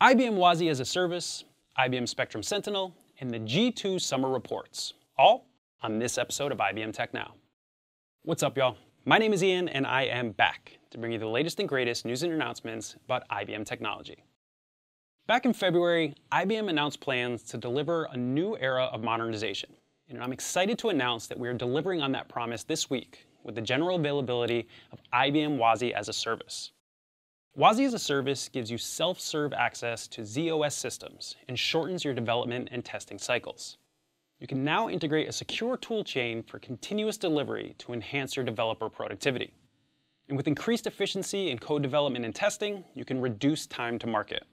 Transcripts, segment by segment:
IBM Wazi as a service, IBM Spectrum Sentinel, and the G2 summer reports, all on this episode of IBM Tech Now. What's up, y'all? My name is Ian, and I am back to bring you the latest and greatest news and announcements about IBM technology. Back in February, IBM announced plans to deliver a new era of modernization, and I'm excited to announce that we are delivering on that promise this week with the general availability of IBM Wazi as a service. Wazi as a service gives you self-serve access to z/OS systems and shortens your development and testing cycles. You can now integrate a secure toolchain for continuous delivery to enhance your developer productivity. And with increased efficiency in code development and testing, you can reduce time to market.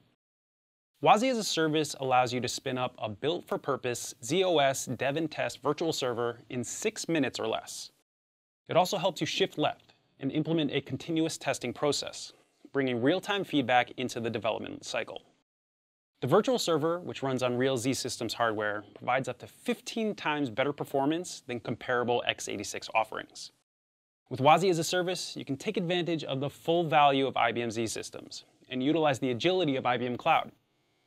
Wazi as a service allows you to spin up a built-for-purpose z/OS dev and test virtual server in six minutes or less. It also helps you shift left and implement a continuous testing process, bringing real-time feedback into the development cycle. The virtual server, which runs on real Z Systems hardware, provides up to 15 times better performance than comparable x86 offerings. With Wazi as a service, you can take advantage of the full value of IBM Z Systems and utilize the agility of IBM Cloud,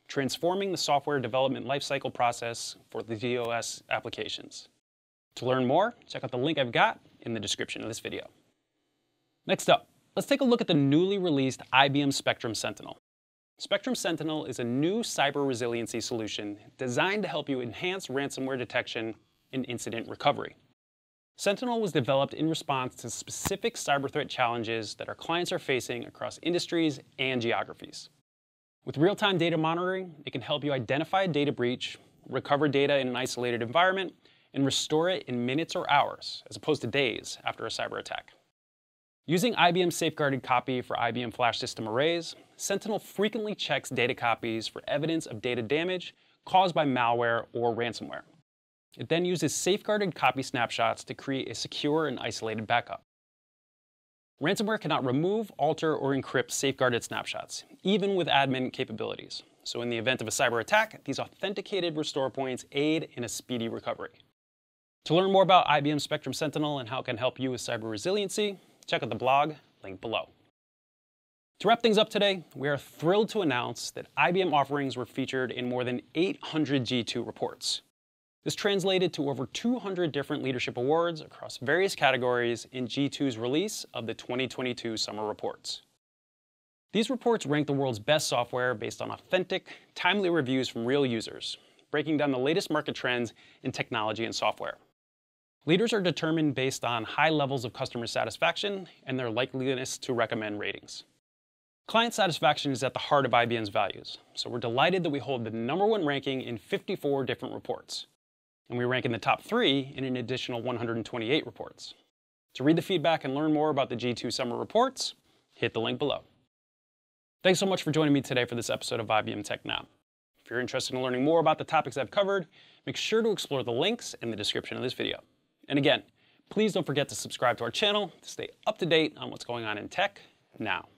transforming the software development lifecycle process for the z/OS applications. To learn more, check out the link I've got in the description of this video. Next up, Let's take a look at the newly released IBM Spectrum Sentinel. Spectrum Sentinel is a new cyber resiliency solution designed to help you enhance ransomware detection and incident recovery. Sentinel was developed in response to specific cyber threat challenges that our clients are facing across industries and geographies. With real-time data monitoring, it can help you identify a data breach, recover data in an isolated environment, and restore it in minutes or hours, as opposed to days after a cyber attack. Using IBM Safeguarded Copy for IBM Flash System arrays, Sentinel frequently checks data copies for evidence of data damage caused by malware or ransomware. It then uses safeguarded copy snapshots to create a secure and isolated backup. Ransomware cannot remove, alter, or encrypt safeguarded snapshots, even with admin capabilities. So in the event of a cyber attack, these authenticated restore points aid in a speedy recovery. To learn more about IBM Spectrum Sentinel and how it can help you with cyber resiliency, check out the blog, link below. To wrap things up today, we are thrilled to announce that IBM offerings were featured in more than 800 G2 reports. This translated to over 200 different leadership awards across various categories in G2's release of the 2022 Summer Reports. These reports rank the world's best software based on authentic, timely reviews from real users, breaking down the latest market trends in technology and software. Leaders are determined based on high levels of customer satisfaction and their likeliness to recommend ratings. Client satisfaction is at the heart of IBM's values, so we're delighted that we hold the number one ranking in 54 different reports. And we rank in the top three in an additional 128 reports. To read the feedback and learn more about the G2 Summer Reports, hit the link below. Thanks so much for joining me today for this episode of IBM Tech Now. If you're interested in learning more about the topics I've covered, make sure to explore the links in the description of this video. And again, please don't forget to subscribe to our channel to stay up to date on what's going on in tech now.